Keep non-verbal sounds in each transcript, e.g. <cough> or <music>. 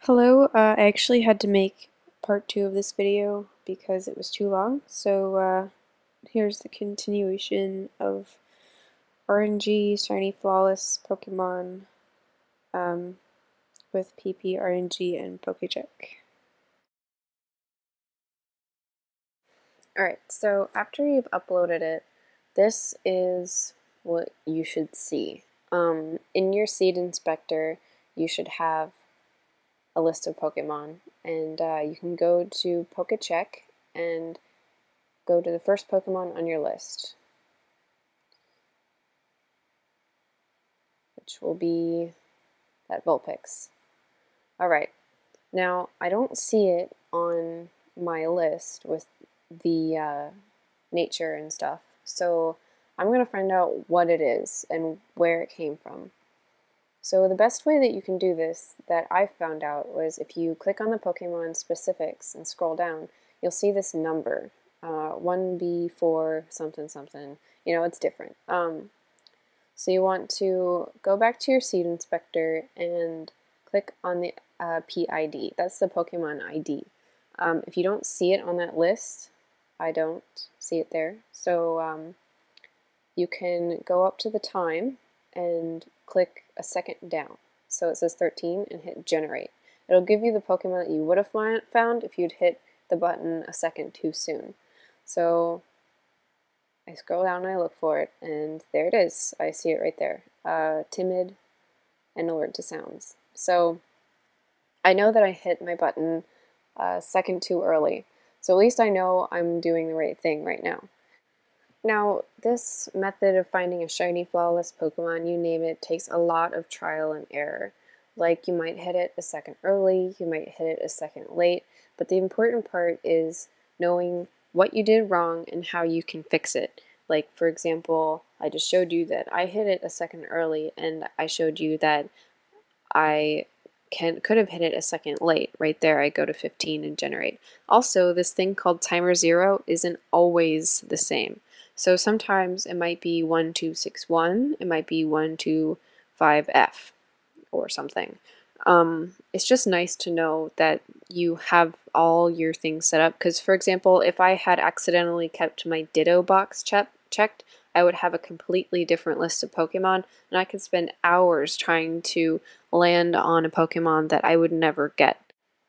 Hello, uh, I actually had to make part two of this video because it was too long, so uh, here's the continuation of RNG Shiny Flawless Pokemon um, with PP, RNG, and Pokecheck. Alright, so after you've uploaded it, this is what you should see. Um, in your seed inspector, you should have a list of Pokemon, and uh, you can go to Pokecheck and go to the first Pokemon on your list, which will be that Vulpix. Alright, now I don't see it on my list with the uh, nature and stuff, so I'm going to find out what it is and where it came from. So the best way that you can do this that I found out was if you click on the Pokemon specifics and scroll down, you'll see this number, uh, 1B4 something something, you know, it's different. Um, so you want to go back to your seed inspector and click on the uh, PID. That's the Pokemon ID. Um, if you don't see it on that list, I don't see it there. So um, you can go up to the time and click a second down. So it says 13 and hit generate. It'll give you the Pokemon that you would have found if you'd hit the button a second too soon. So I scroll down and I look for it, and there it is. I see it right there. Uh, timid and alert to sounds. So I know that I hit my button a uh, second too early. So at least I know I'm doing the right thing right now. Now, this method of finding a shiny flawless Pokemon, you name it, takes a lot of trial and error. Like, you might hit it a second early, you might hit it a second late, but the important part is knowing what you did wrong and how you can fix it. Like, for example, I just showed you that I hit it a second early, and I showed you that I can could have hit it a second late. Right there, I go to 15 and generate. Also, this thing called timer zero isn't always the same. So sometimes it might be 1261, it might be 125F or something. Um, it's just nice to know that you have all your things set up. Because, for example, if I had accidentally kept my Ditto box che checked, I would have a completely different list of Pokemon, and I could spend hours trying to land on a Pokemon that I would never get.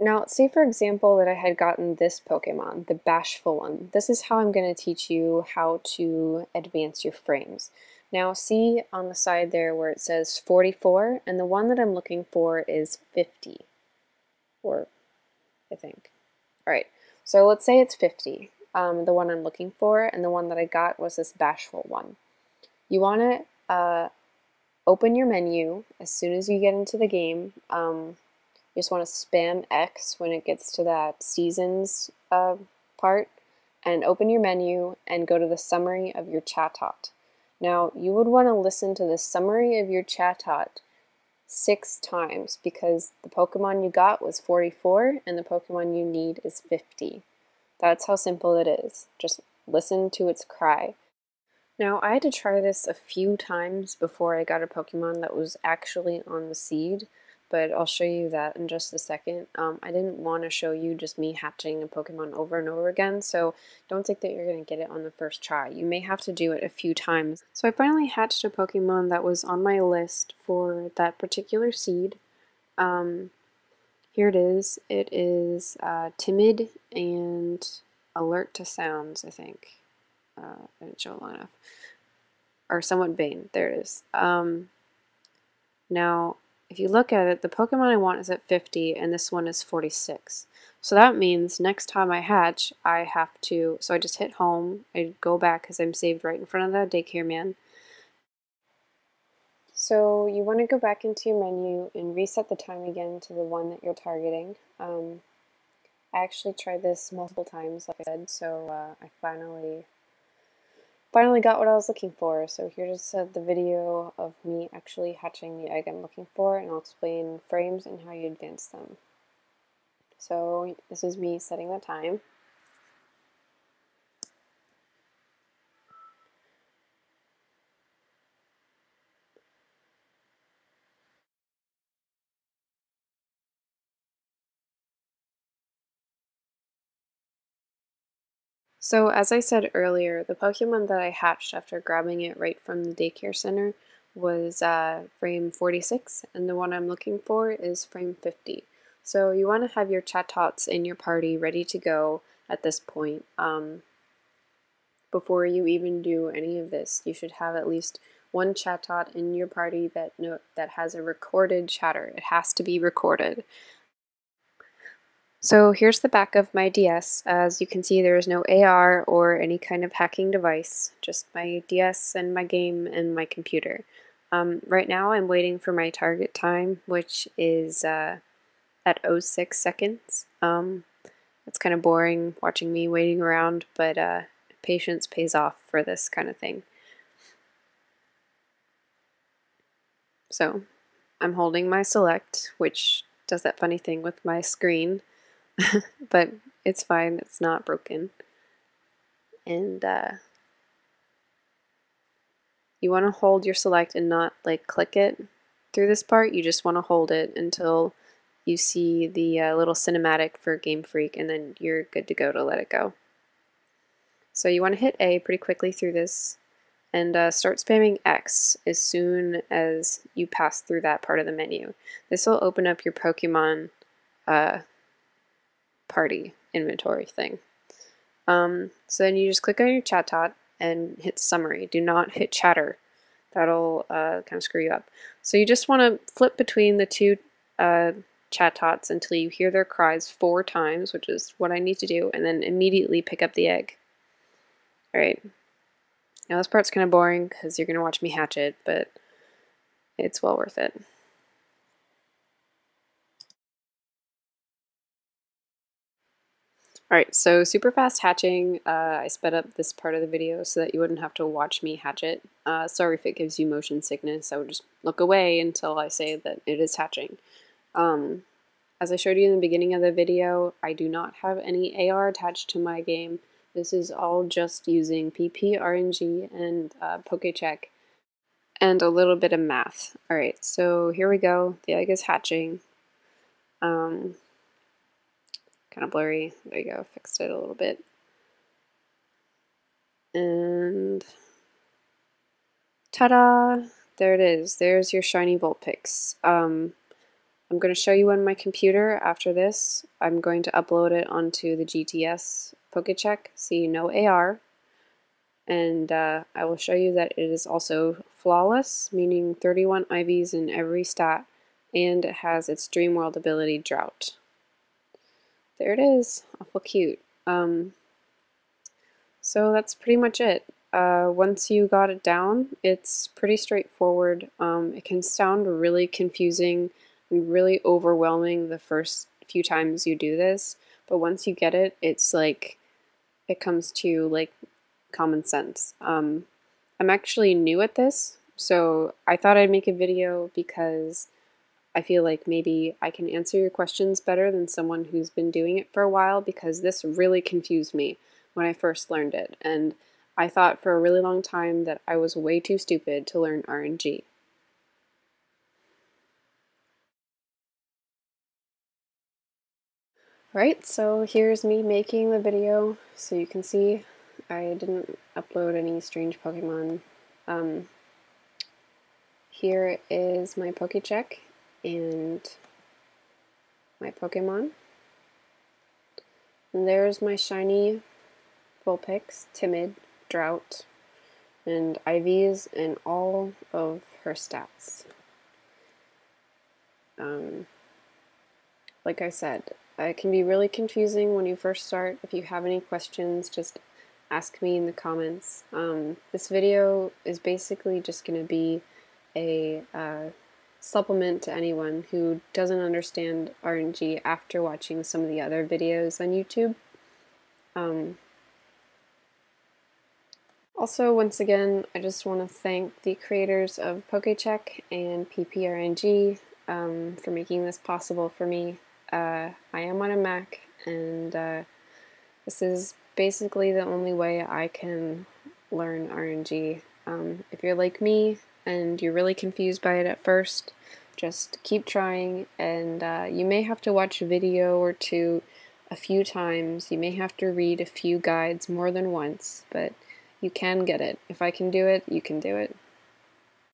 Now, say for example that I had gotten this Pokemon, the Bashful one. This is how I'm going to teach you how to advance your frames. Now see on the side there where it says 44, and the one that I'm looking for is 50, or I think. Alright, so let's say it's 50, um, the one I'm looking for, and the one that I got was this Bashful one. You want to uh, open your menu as soon as you get into the game. Um, you just want to spam X when it gets to that seasons uh, part and open your menu and go to the summary of your Chatot. Now, you would want to listen to the summary of your Chatot six times because the Pokemon you got was 44 and the Pokemon you need is 50. That's how simple it is. Just listen to its cry. Now, I had to try this a few times before I got a Pokemon that was actually on the seed but I'll show you that in just a second. Um, I didn't want to show you just me hatching a Pokemon over and over again, so don't think that you're going to get it on the first try. You may have to do it a few times. So I finally hatched a Pokemon that was on my list for that particular seed. Um, here it is. It is uh, timid and alert to sounds, I think. Uh, I didn't show long enough. Or somewhat vain. There it is. Um, now, if you look at it, the Pokemon I want is at 50 and this one is 46. So that means next time I hatch, I have to, so I just hit home, I go back because I'm saved right in front of that daycare man. So you want to go back into your menu and reset the time again to the one that you're targeting. Um, I actually tried this multiple times, like I said, so uh, I finally finally got what I was looking for. So here's uh, the video of me actually hatching the egg I'm looking for and I'll explain frames and how you advance them. So this is me setting the time. So as I said earlier, the Pokemon that I hatched after grabbing it right from the daycare center was uh, frame 46, and the one I'm looking for is frame 50. So you want to have your Chatots in your party ready to go at this point. Um, before you even do any of this, you should have at least one Chatot in your party that that has a recorded chatter. It has to be recorded. So here's the back of my DS. As you can see, there is no AR or any kind of hacking device, just my DS and my game and my computer. Um, right now I'm waiting for my target time, which is uh, at 06 seconds. Um, it's kind of boring watching me waiting around, but uh, patience pays off for this kind of thing. So I'm holding my select, which does that funny thing with my screen, <laughs> but it's fine, it's not broken. And uh, you want to hold your select and not like click it through this part. You just want to hold it until you see the uh, little cinematic for Game Freak and then you're good to go to let it go. So you want to hit A pretty quickly through this and uh, start spamming X as soon as you pass through that part of the menu. This will open up your Pokemon uh, party inventory thing. Um, so then you just click on your Chatot and hit summary. Do not hit chatter. That'll uh, kind of screw you up. So you just want to flip between the two uh, Chatots until you hear their cries four times, which is what I need to do, and then immediately pick up the egg. Alright. Now this part's kind of boring because you're going to watch me hatch it, but it's well worth it. Alright, so super fast hatching, uh, I sped up this part of the video so that you wouldn't have to watch me hatch it. Uh, sorry if it gives you motion sickness, I would just look away until I say that it is hatching. Um, as I showed you in the beginning of the video, I do not have any AR attached to my game. This is all just using PP, RNG, and uh, PokeCheck, and a little bit of math. Alright, so here we go. The egg is hatching. Um, kind of blurry. There you go, fixed it a little bit. And ta-da! There it is. There's your shiny Vulpix. Um, I'm going to show you on my computer after this. I'm going to upload it onto the GTS PokeCheck, see no AR. And uh, I will show you that it is also flawless, meaning 31 IVs in every stat, and it has its Dream World ability Drought there it is. Awful cute. Um, so that's pretty much it. Uh, once you got it down, it's pretty straightforward. Um, it can sound really confusing and really overwhelming the first few times you do this, but once you get it, it's like it comes to like common sense. Um, I'm actually new at this, so I thought I'd make a video because I feel like maybe I can answer your questions better than someone who's been doing it for a while because this really confused me when I first learned it, and I thought for a really long time that I was way too stupid to learn RNG. Right, so here's me making the video so you can see I didn't upload any strange Pokemon. Um, here is my PokeCheck and my Pokemon. And there's my shiny Vulpix, Timid, Drought, and IVs and all of her stats. Um, like I said, it can be really confusing when you first start. If you have any questions, just ask me in the comments. Um, this video is basically just going to be a uh, supplement to anyone who doesn't understand RNG after watching some of the other videos on YouTube. Um, also, once again, I just want to thank the creators of PokeCheck and PPRNG um, for making this possible for me. Uh, I am on a Mac, and uh, this is basically the only way I can learn RNG. Um, if you're like me and you're really confused by it at first, just keep trying and uh, you may have to watch a video or two a few times. You may have to read a few guides more than once, but you can get it. If I can do it, you can do it.